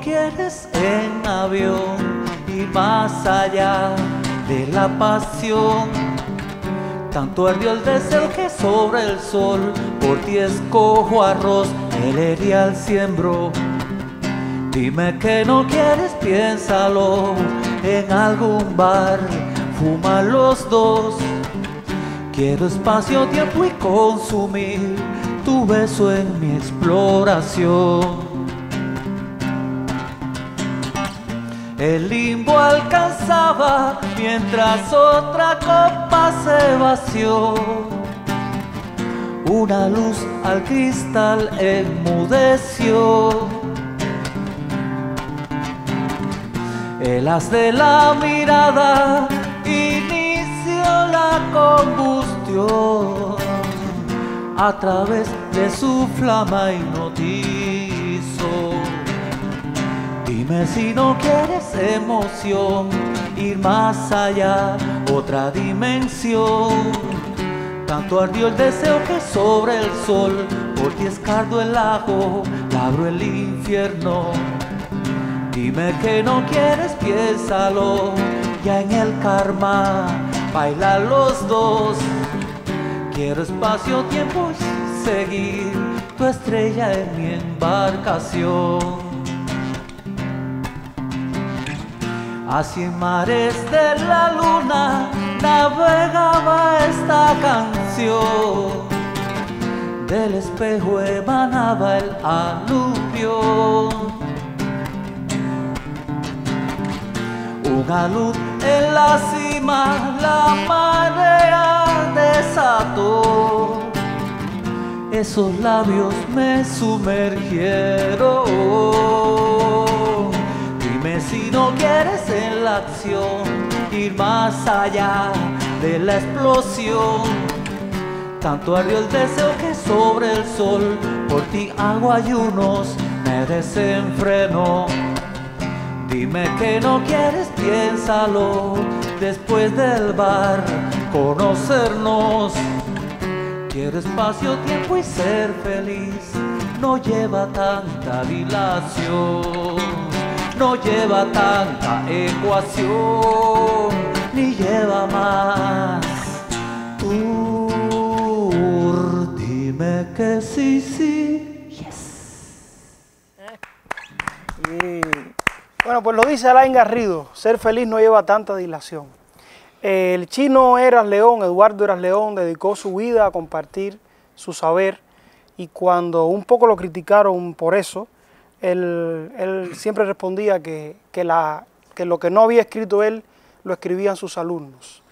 quieres en avión y más allá de la pasión. Tanto ardió el deseo que sobre el sol por ti escojo arroz, el erial siembro. Dime que no quieres, piénsalo en algún bar, fuma los dos. Quiero espacio, tiempo y consumir tu beso en mi exploración. El limbo alcanzaba mientras otra copa se vació. Una luz al cristal enmudeció. El haz de la mirada inició la combustión a través de su flama hipnotizó. Dime si no quieres emoción, ir más allá, otra dimensión. Tanto ardió el deseo que sobre el sol, por ti escardo el lago, labro el infierno. Dime que no quieres, piénsalo, ya en el karma, bailan los dos. Quiero espacio, tiempo y seguir tu estrella en mi embarcación. En mares de la luna navegaba esta canción. Del espejo emanaba el aluvión. Una luz en la cima, la marea desató. Esos labios me sumergieron. Si no quieres en la acción ir más allá de la explosión. Tanto ardió el deseo que sobre el sol por ti hago ayunos, me desenfreno. Dime que no quieres, piénsalo después del bar, conocernos. Quiero espacio, tiempo y ser feliz. No lleva tanta dilación, no lleva tanta ecuación, ni lleva más. Tour, dime que sí, sí, yes. Y, bueno, pues lo dice Alain Garrido, ser feliz no lleva tanta dilación. El chino Eras León, Eduardo Eras León, dedicó su vida a compartir su saber y cuando un poco lo criticaron por eso, él, siempre respondía que, que, lo que no había escrito él lo escribían sus alumnos.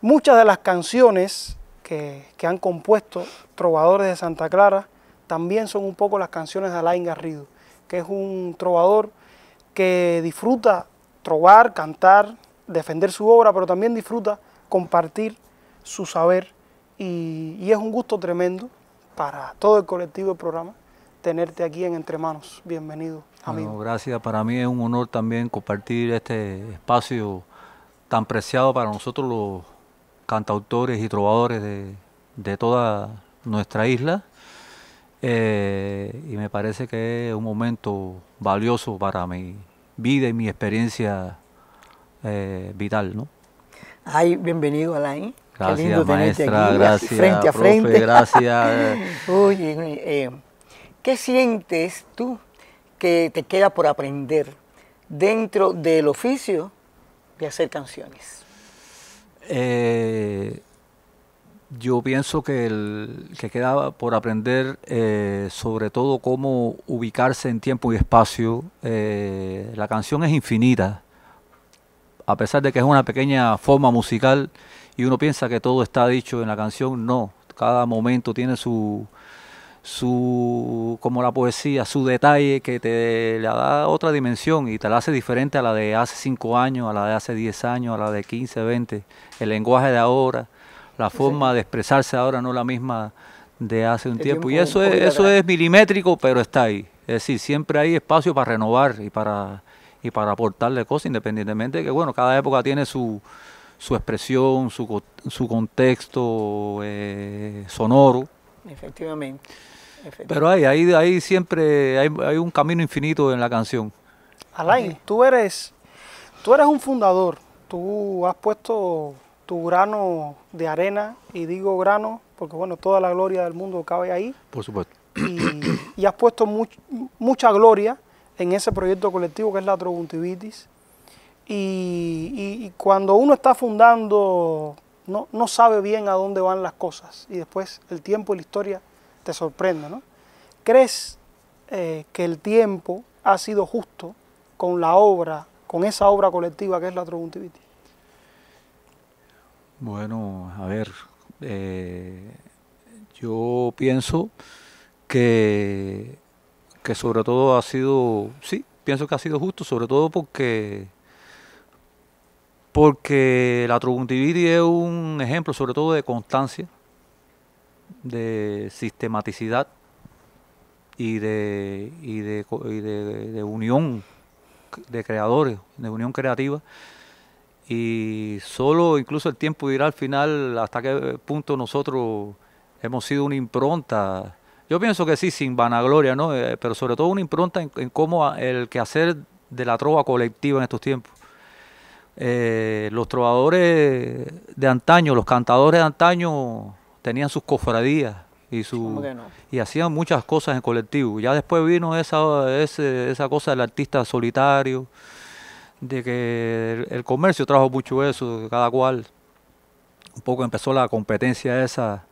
Muchas de las canciones que, que han compuesto trovadores de Santa Clara también son un poco las canciones de Alain Garrido, que es un trovador que disfruta trobar, cantar, defender su obra, pero también disfruta compartir su saber y, y, es un gusto tremendo para todo el colectivo del programa tenerte aquí en Entre Manos. Bienvenido, amigo. Bueno, gracias, para mí es un honor también compartir este espacio tan preciado para nosotros los cantautores y trovadores de, de toda nuestra isla. Eh, y me parece que es un momento valioso para mi vida y mi experiencia eh, vital, ¿no? Ay, bienvenido Alain. Gracias, Qué lindo tenerte maestra, aquí, gracias, frente a profe, frente. gracias. Oye, eh, ¿qué sientes tú que te queda por aprender dentro del oficio de hacer canciones? Eh, yo pienso que, el, que queda por aprender eh, sobre todo cómo ubicarse en tiempo y espacio. Eh, la canción es infinita, a pesar de que es una pequeña forma musical y uno piensa que todo está dicho en la canción, no. Cada momento tiene su, su como la poesía, su detalle que te le da otra dimensión y te la hace diferente a la de hace 5 años, a la de hace 10 años, a la de 15, 20. El lenguaje de ahora, la forma de expresarse ahora no es la misma de hace un tiempo. tiempo Y eso es, eso es milimétrico, pero está ahí. Es decir, siempre hay espacio para renovar y para, y para aportarle cosas, independientemente de que, bueno, cada época tiene su, su expresión, su, su contexto eh, sonoro. Efectivamente. Pero hay, ahí, ahí siempre hay, hay un camino infinito en la canción. Alain, tú eres, tú eres un fundador. Tú has puesto tu grano de arena, y digo grano porque bueno, toda la gloria del mundo cabe ahí. Por supuesto. Y, has puesto mucha gloria en ese proyecto colectivo que es la Troguntivitis. Y, y, cuando uno está fundando, no, no sabe bien a dónde van las cosas. Y después el tiempo y la historia te sorprenden, ¿no? ¿Crees eh, que el tiempo ha sido justo con la obra, con esa obra colectiva que es la Troguntivitis? Bueno, a ver, eh, yo pienso que, que sobre todo ha sido, sí, pienso que ha sido justo, sobre todo porque porque la Troguntivitis es un ejemplo sobre todo de constancia, de sistematicidad y de, y de, y de unión de creadores, de unión creativa y solo incluso el tiempo dirá al final hasta qué punto nosotros hemos sido una impronta. Yo pienso que sí, sin vanagloria, ¿no? Eh, pero sobre todo una impronta en, cómo el quehacer de la trova colectiva en estos tiempos. Eh, los trovadores de antaño, los cantadores de antaño tenían sus cofradías y su y hacían muchas cosas en colectivo. Ya después vino esa, esa cosa del artista solitario, de que el, comercio trajo mucho eso, cada cual, un poco empezó la competencia esa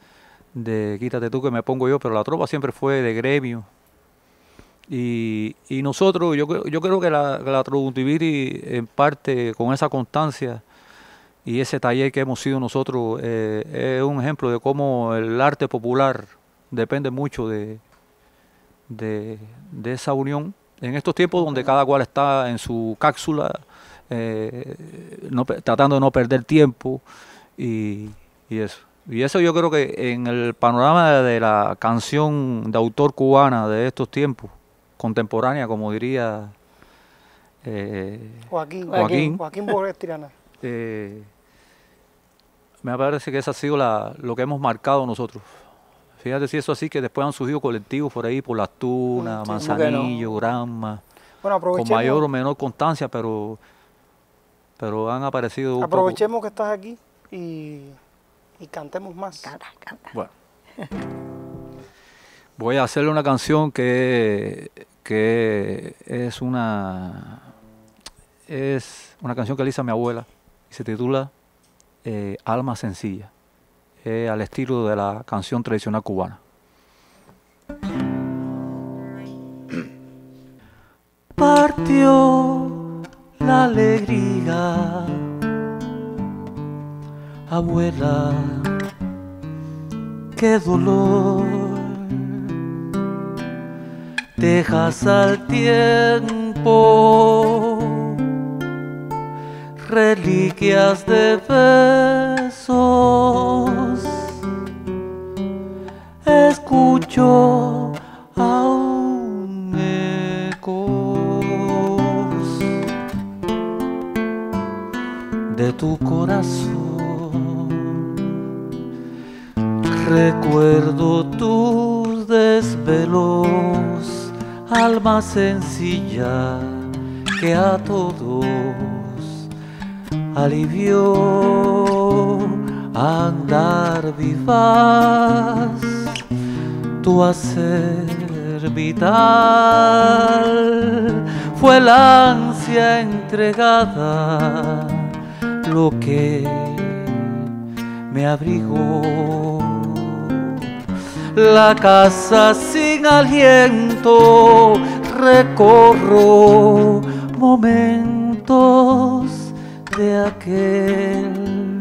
de quítate tú que me pongo yo, pero la tropa siempre fue de gremio. Y, y nosotros, yo, yo creo que la, la en parte con esa constancia y ese taller que hemos sido nosotros, eh, es un ejemplo de cómo el arte popular depende mucho de, de, de esa unión en estos tiempos donde cada cual está en su cápsula, eh, tratando de no perder tiempo y, eso. Y eso yo creo que en el panorama de la canción de autor cubana de estos tiempos, contemporánea, como diría eh, Joaquín, Joaquín, Joaquín, eh, me parece que esa ha sido la, lo que hemos marcado nosotros. Fíjate si eso así, que después han surgido colectivos por ahí, por Las Tunas, Manzanillo, Granma, con mayor o menor constancia, pero, pero han aparecido... Aprovechemos que estás aquí y, cantemos más. Canta, canta. Bueno. Voy a hacerle una canción que, que es una es una canción que hizo mi abuela y se titula eh, Alma Sencilla al estilo de la canción tradicional cubana. Partió la alegría, abuela, qué dolor. Dejas al tiempo reliquias de besos escucho aún ecos de tu corazón. Recuerdo tus desvelos, alma sencilla que a todos alivió andar vivas tu hacer vital fue la ansia entregada lo que me abrigó. La casa sin aliento recorro momentos de aquel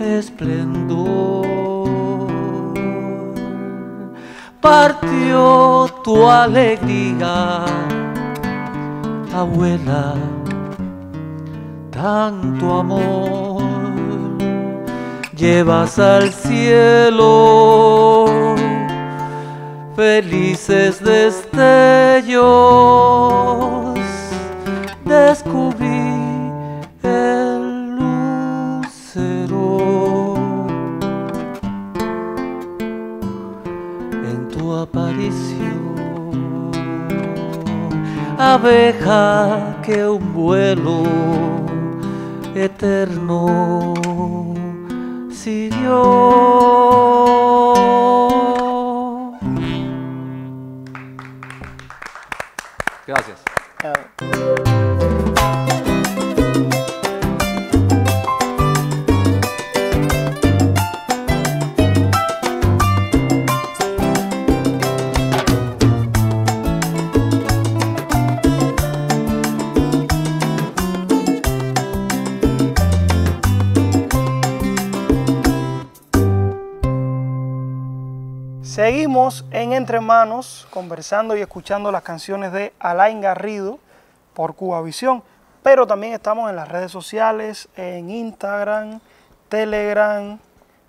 esplendor. Partió tu alegría, abuela, tanto amor llevas al cielo, felices destellos descubrí el lucero. En tu aparición abeja que un vuelo eterno siguió En Entre Manos conversando y escuchando las canciones de Alain Garrido por Cubavisión, pero también estamos en las redes sociales, en Instagram, Telegram,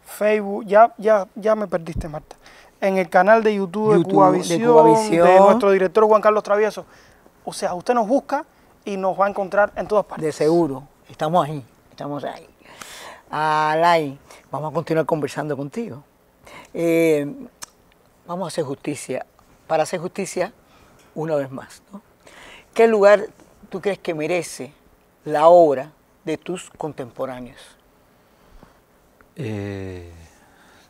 Facebook, ya, ya, ya me perdiste Marta, en el canal de YouTube, YouTube de, Cubavisión, de Cubavisión. de nuestro director Juan Carlos Travieso. O sea, usted nos busca y nos va a encontrar en todas partes. De seguro, estamos ahí, estamos ahí. Alain, vamos a continuar conversando contigo. Eh, vamos a hacer justicia. Para hacer justicia, una vez más, ¿no? ¿qué lugar tú crees que merece la obra de tus contemporáneos? Eh,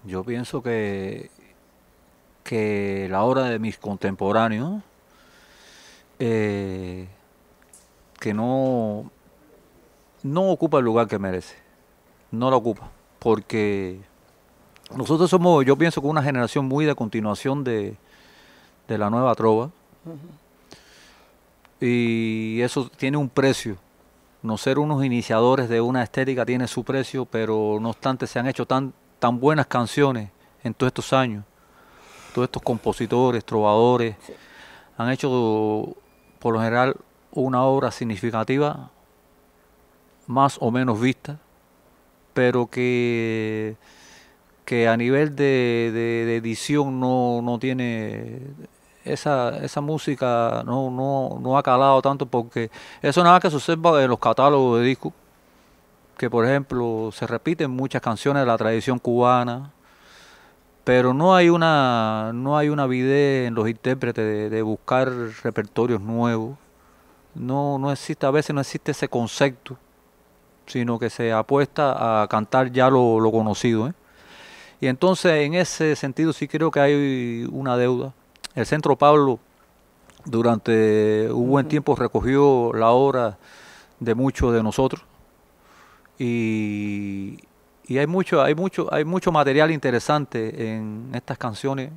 yo pienso que, que la obra de mis contemporáneos, eh, que no, no ocupa el lugar que merece, no lo ocupa, porque nosotros somos, yo pienso que una generación muy de continuación de, de la nueva trova, y eso tiene un precio. No ser unos iniciadores de una estética tiene su precio, pero no obstante se han hecho tan, tan buenas canciones en todos estos años. Todos estos compositores, trovadores, han hecho por lo general una obra significativa, más o menos vista, pero que, que a nivel de, de- edición no, no tiene esa, esa música no, no, no ha calado tanto porque eso nada que se observa en los catálogos de discos, que por ejemplo se repiten muchas canciones de la tradición cubana, pero no hay una, no hay una avidez en los intérpretes de, de buscar repertorios nuevos. No, no existe, a veces no existe ese concepto, sino que se apuesta a cantar ya lo, lo conocido. ¿eh? Y entonces en ese sentido sí creo que hay una deuda. El Centro Pablo durante un buen tiempo recogió la obra de muchos de nosotros. Y, y hay mucho, hay mucho, hay mucho material interesante en estas canciones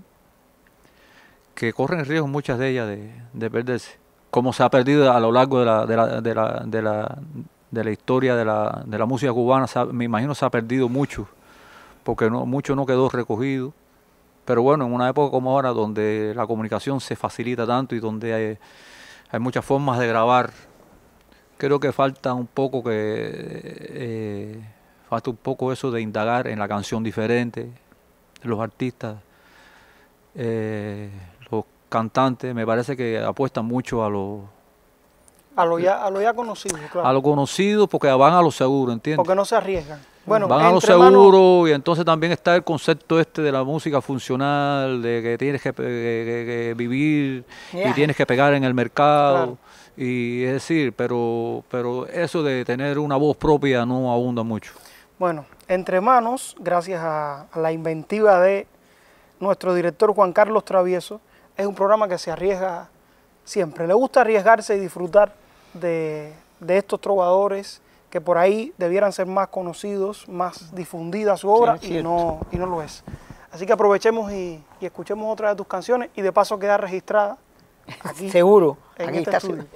que corren riesgo muchas de ellas de, de perderse, como se ha perdido a lo largo de la, de la, de la, de la, de la historia de la, de la música cubana, se ha- me imagino se ha perdido mucho, porque no, mucho no quedó recogido. Pero bueno, en una época como ahora, donde la comunicación se facilita tanto y donde hay, hay muchas formas de grabar, creo que falta un poco que eh, falta un poco eso de indagar en la canción diferente, los artistas, eh, los cantantes, me parece que apuestan mucho a lo, A lo ya, a lo ya conocido, claro. a lo conocido porque van a lo seguro, ¿entiendes? porque no se arriesgan. Bueno, van a lo seguro y entonces también está el concepto este de la música funcional, de que tienes que, vivir y tienes que pegar en el mercado. Claro. Y es decir, pero, pero eso de tener una voz propia no abunda mucho. Bueno, entre manos, gracias a, a la inventiva de nuestro director Juan Carlos Travieso, es un programa que se arriesga siempre. Le gusta arriesgarse y disfrutar de, de estos trovadores que por ahí debieran ser más conocidos, más difundida su obra Sí, y, no, y no lo es. Así que aprovechemos y, y escuchemos otra de tus canciones y de paso queda registrada aquí Seguro, en aquí este está. estudio.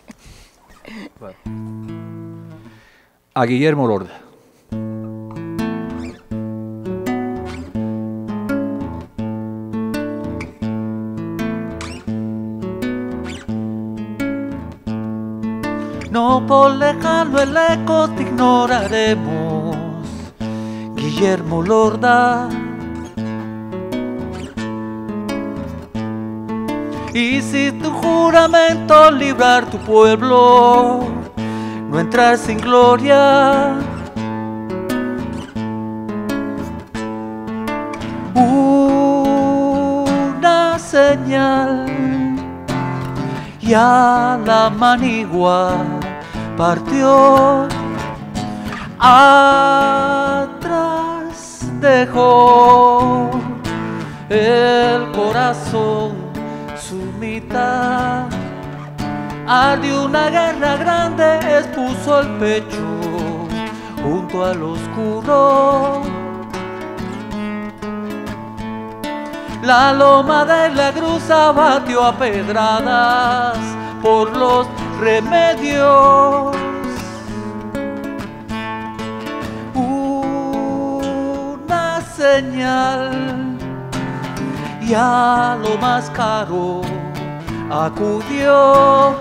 A Guillermo Lorda. No por lejano el eco te ignoraremos, Guillermo Lorda. Y si tu juramento librar tu pueblo, no entrar sin gloria. Una señal ya la manigua partió. Atrás dejó el corazón su mitad. de una guerra grande, expuso el pecho junto al oscuro. La loma de la cruz abatió a pedradas por los remedios. Una señal y a lo más caro acudió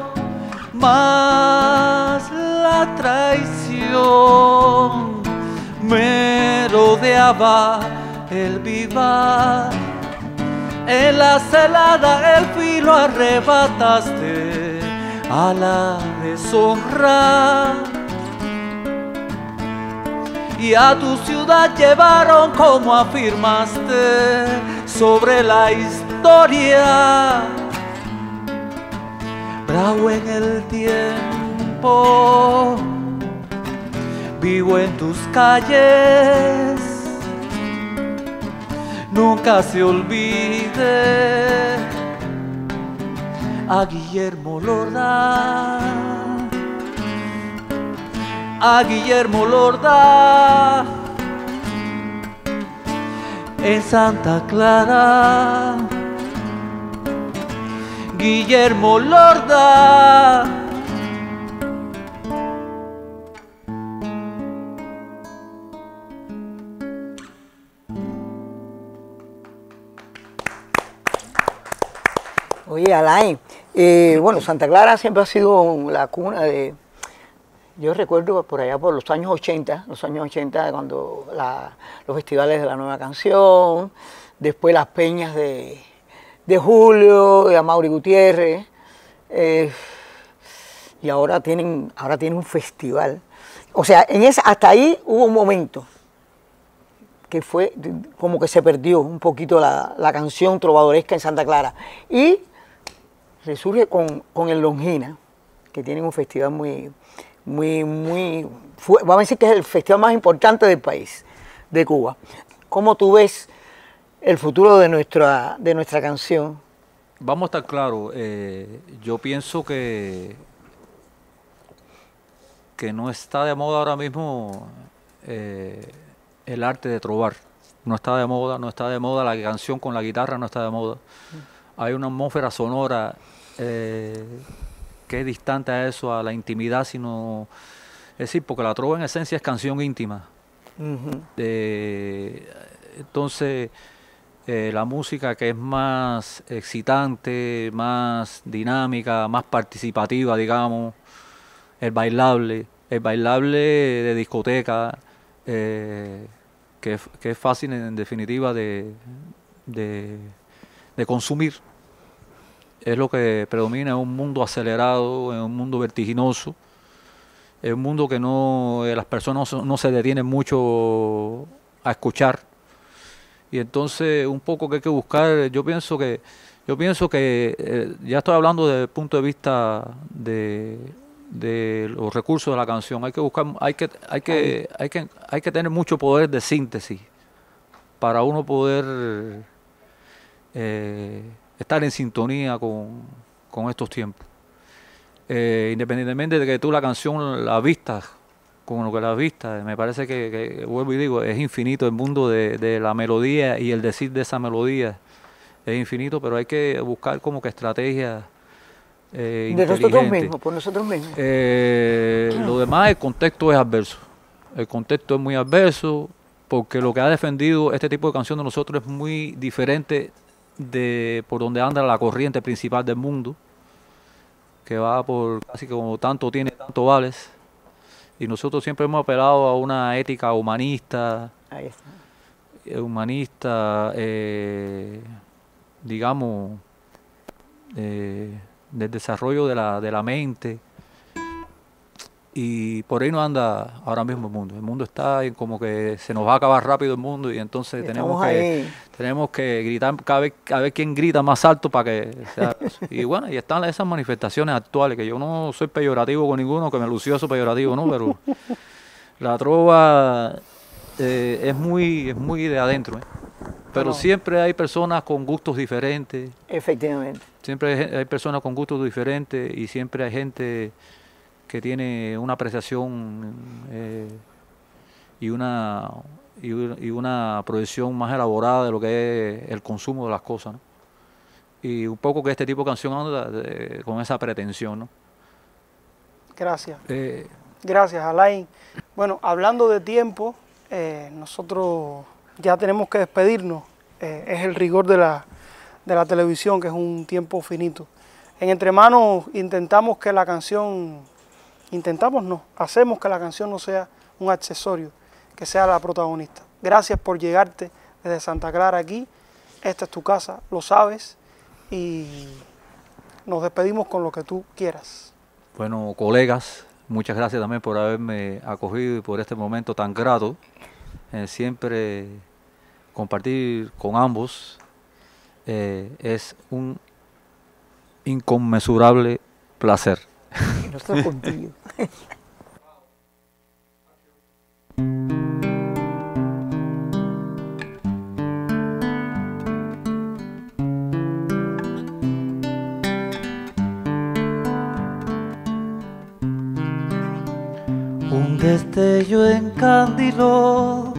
más la traición me rodeaba el vivar en la celada el filo arrebataste a la deshonra y a tu ciudad llevaron como afirmaste sobre la historia. Bravo en el tiempo, vivo en tus calles, nunca se olvide a Guillermo Lorda, a Guillermo Lorda en Santa Clara. Guillermo Lorda. Oye, Alain, eh, bueno, Santa Clara siempre ha sido la cuna de, yo recuerdo por allá por los años 80, los años 80 cuando los festivales de la nueva canción, después las peñas de, Julio, de Amaury Gutiérrez, eh, y ahora tienen, ahora tienen un festival. O sea, hasta ahí hubo un momento que fue como que se perdió un poquito la, canción trovadoresca en Santa Clara. Y resurge con, con el Longina, que tienen un festival muy, muy, muy, vamos a decir que es el festival más importante del país, de Cuba. ¿Cómo tú ves el futuro de nuestra, de nuestra canción? Vamos a estar claros, eh, yo pienso que, que no está de moda ahora mismo eh, el arte de trobar. No está de moda, no está de moda la canción con la guitarra, no está de moda. Hay una atmósfera sonora eh, es distante a eso, a la intimidad, sino... Es decir, porque la trova en esencia es canción íntima. entonces, eh, la música que es más excitante, más dinámica, más participativa, digamos, el bailable, el bailable de discoteca, eh, que, es fácil en definitiva de, de consumir es lo que predomina en un mundo acelerado, en un mundo vertiginoso, en un mundo que no eh, las personas no se detienen mucho a escuchar. Y entonces un poco que hay que buscar, yo pienso que yo pienso que eh, ya estoy hablando desde el punto de vista de, los recursos de la canción. Hay que buscar, hay que, hay que, hay que, hay que tener mucho poder de síntesis para uno poder eh, estar en sintonía con, estos tiempos. Eh, independientemente de que tú la canción la vistas como lo que la vistas, me parece que, vuelvo y digo, es infinito el mundo de, la melodía y el decir de esa melodía es infinito, pero hay que buscar como que estrategias. Eh, de nosotros mismos, por nosotros mismos. Eh, lo demás, el contexto es adverso. El contexto es muy adverso porque lo que ha defendido este tipo de canción de nosotros es muy diferente de por donde anda la corriente principal del mundo, que va por casi como tanto tiene, tanto vales. Y nosotros siempre hemos apelado a una ética humanista, eh, humanista, eh, digamos, eh, del desarrollo de la, de la mente. Y por ahí no anda ahora mismo el mundo. El mundo está en como que se nos va a acabar rápido el mundo y entonces tenemos que, tenemos que gritar cada vez, a ver quién grita más alto para que sea. y bueno, y están esas manifestaciones actuales, que yo no soy peyorativo con ninguno, que me lucioso peyorativo, ¿no? Pero la trova eh, es muy es muy de adentro, ¿eh? Pero siempre hay personas con gustos diferentes. Efectivamente. Siempre hay personas con gustos diferentes y siempre hay gente que tiene una apreciación eh, y, una, y, una proyección más elaborada de lo que es el consumo de las cosas. ¿no? Y un poco que este tipo de canción anda con esa pretensión. ¿no? Gracias. Eh, Gracias, Alain. Bueno, hablando de tiempo, eh, nosotros ya tenemos que despedirnos. es el rigor de la, de la televisión, que es un tiempo finito. En Entre Manos intentamos que la canción Intentamos no, hacemos que la canción no sea un accesorio, que sea la protagonista. Gracias por llegarte desde Santa Clara aquí. Esta es tu casa, lo sabes. Y nos despedimos con lo que tú quieras. Bueno, colegas, muchas gracias también por haberme acogido y por este momento tan grato. Eh, siempre compartir con ambos eh, es un inconmensurable placer. Un destello encandiló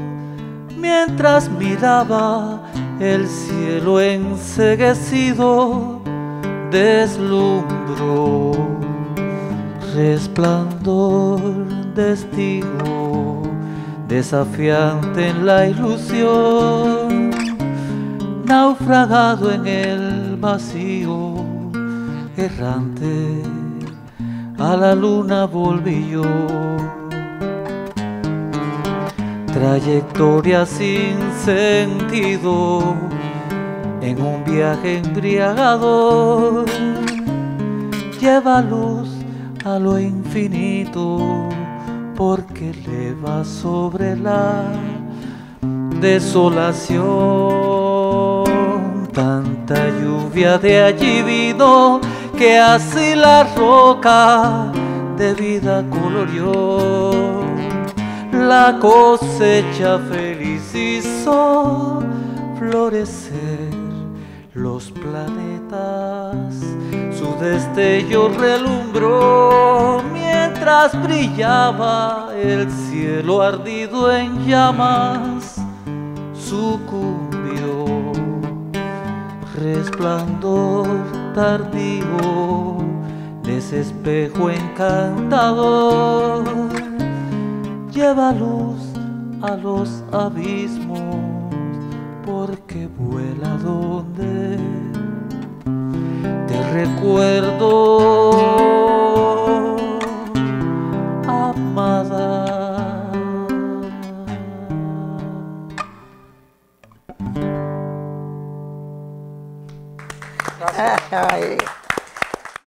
mientras miraba el cielo enseguecido, deslumbró resplandor testigo, desafiante en la ilusión, naufragado en el vacío, errante, a la luna volví yo. Trayectoria sin sentido en un viaje embriagador, lleva luz a lo infinito porque le va sobre la desolación. Tanta lluvia de allí vino que así la roca de vida colorió. La cosecha feliz hizo florecer los planetas destello relumbró mientras brillaba el cielo ardido en llamas, sucumbió resplandor tardío de ese espejo encantador, lleva luz a los abismos porque vuela donde recuerdo, amada. Gracias.